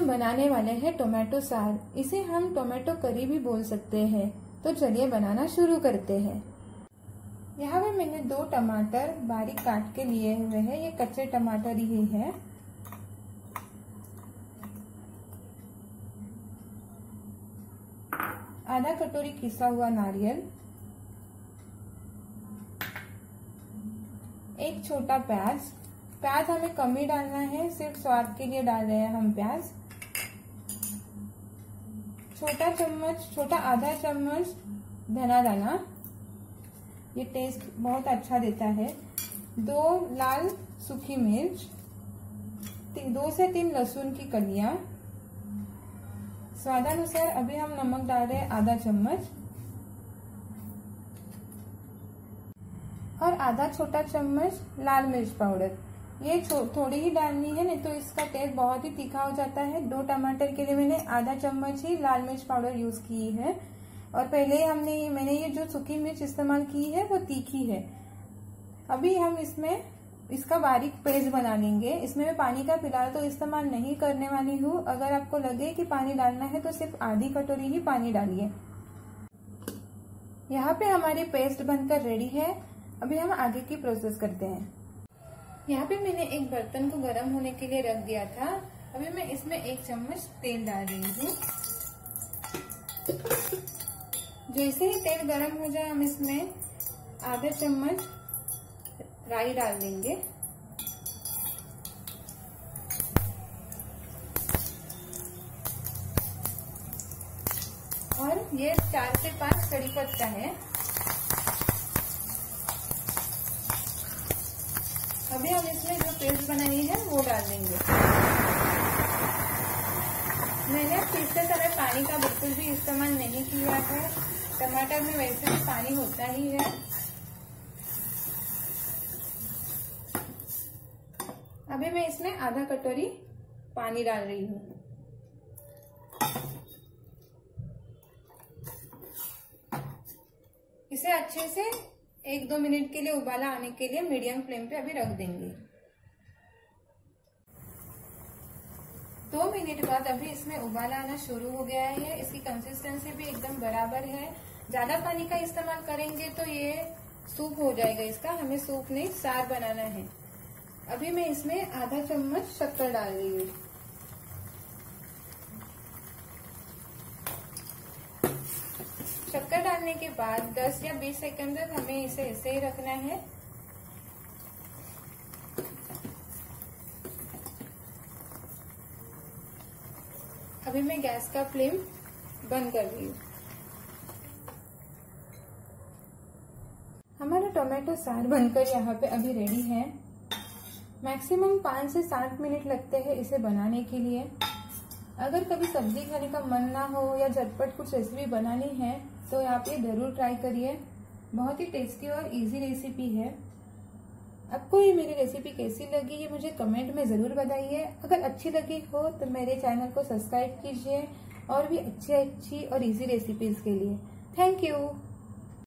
हम बनाने वाले हैं टोमेटो साग इसे हम टोमेटो करी भी बोल सकते हैं। तो चलिए बनाना शुरू करते हैं। यहाँ पे मैंने दो टमाटर बारीक काट के लिए हुए हैं। ये कच्चे टमाटर ही है। आधा कटोरी किसा हुआ नारियल। एक छोटा प्याज। प्याज हमें कम ही डालना है, सिर्फ़ स्वाद के लिए डाल रहे हैं हम प्याज। छोटा चम्मच, छोटा आधा चम्मच धना दाना। ये टेस्ट बहुत अच्छा देता है। दो लाल सूखी मिर्च दो से तीन लहसुन की कलिया। स्वादानुसार अभी हम नमक डाल रहे हैं आधा चम्मच। और आधा छोटा चम्मच लाल मिर्च पाउडर। ये थोड़ी ही डालनी है, नहीं तो इसका टेस्ट बहुत ही तीखा हो जाता है। दो टमाटर के लिए मैंने आधा चम्मच ही लाल मिर्च पाउडर यूज़ की है। और पहले हमने मैंने ये जो सूखी मिर्च इस्तेमाल की है, वो तीखी है। अभी हम इसमें, इसका बारीक पेस्ट बना लेंगे। इसमें मैं पानी का फ़िलहाल तो इस्तेमाल नहीं करने वाली हूँ। अगर आपको लगे कि पानी डालना है तो सिर्फ़ आधी कटोरी ही पानी डालिए। यहाँ पे हमारी पेस्ट बनकर रेडी है। अभी हम आगे की प्रोसेस करते हैं। यहाँ पे मैंने एक बर्तन को गर्म होने के लिए रख दिया था। अभी मैं इसमें एक चम्मच तेल डाल रही हूँ। जैसे ही तेल गर्म हो जाए, हम इसमें आधा चम्मच राई डाल देंगे। और ये चार से पाँच कड़ी पत्ता है। अभी हम इसमें जो पेस्ट बनाई है, वो डाल देंगे। मैंने पीसते समय पानी का बिल्कुल भी इस्तेमाल नहीं किया है। टमाटर में वैसे भी पानी होता ही है। अभी मैं इसमें आधा कटोरी पानी डाल रही हूँ। इसे अच्छे से एक दो मिनट के लिए उबाला आने के लिए मीडियम फ्लेम पे अभी रख देंगे। दो मिनट बाद अभी इसमें उबाला आना शुरू हो गया है। इसकी कंसिस्टेंसी भी एकदम बराबर है। ज़्यादा पानी का इस्तेमाल करेंगे तो ये सूप हो जाएगा इसका। हमें सूप नहीं सार बनाना है। अभी मैं इसमें आधा चम्मच शक्कर डाल रही हूँ। शक्कर डालने के बाद 10 या 20 सेकंड तक हमें इसे ऐसे ही रखना है। अभी मैं गैस का फ्लेम बंद कर रही हूँ। हमारा टोमेटो सार बनकर यहाँ पे अभी रेडी है। मैक्सिमम पाँच से सात मिनट लगते हैं इसे बनाने के लिए। अगर कभी सब्ज़ी खाने का मन ना हो या झटपट कुछ रेसिपी बनानी है तो आप ये ज़रूर ट्राई करिए। बहुत ही टेस्टी और इजी रेसिपी है। आपको ये मेरी रेसिपी कैसी लगी, ये मुझे कमेंट में ज़रूर बताइए। अगर अच्छी लगी हो तो मेरे चैनल को सब्सक्राइब कीजिए और भी अच्छी अच्छी और इजी रेसिपीज़ के लिए। Thank you